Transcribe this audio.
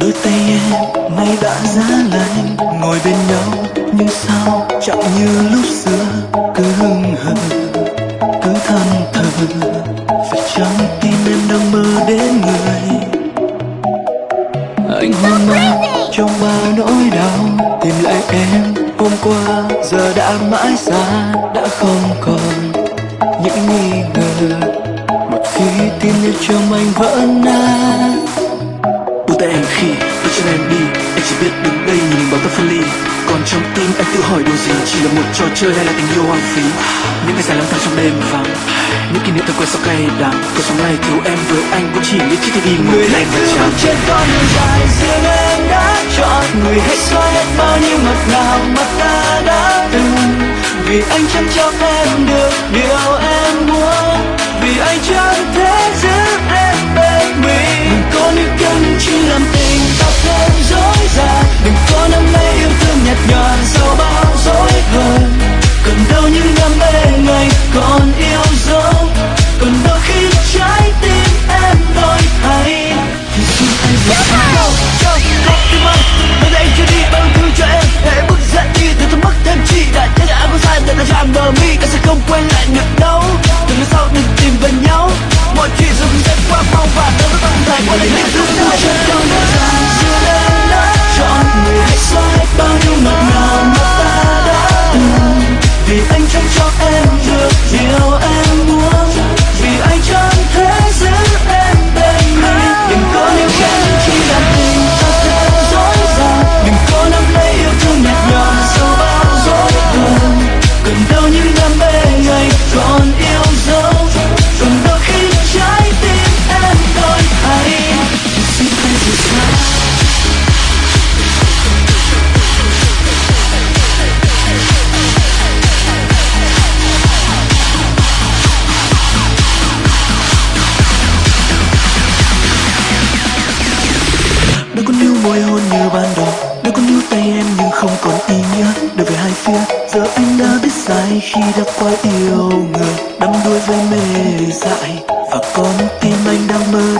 đôi tay em nay đã giá lạnh. Ngồi bên nhau như sao chẳng như lúc xưa. Cứ hững hờ cứ thẫn thờ phải chăng tim em đang mơ đến người? Anh hoang mang trong bao nỗi đau. Tìm lại em hôm qua giờ đã mãi xa. Đã không còn những nghi ngờ. Một khi tim yêu trong anh vỡ nát tay em khi tôi cho em đi. Anh chỉ biết đứng đây nhìn bóng ta phân ly. Còn trong tim anh tự hỏi điều gì? Chỉ là một trò chơi hay là tình yêu hoang phí? Những ngày dài lang thang trong đêm vắng. Những kỷ niệm thật quen sau cay đắng. Cuộc sống này thiếu em với anh cũng chỉ như chiếc tivi ngủ người hãy cứ bước trên con đường dài riêng em đã chọn. Người hãy xóa hết bao nhiêu ngọt ngào mà ta đã từng. Vì anh chẳng cho em được điều em là mi ta sẽ không quay lại được đâu. ban đầu. Nếu có níu tay em nhưng không còn ý nghĩa. Đối với hai phía, Giờ anh đã biết sai khi đã quá yêu người. Đắm đuôi với mê dại, Và con tim anh đang mơ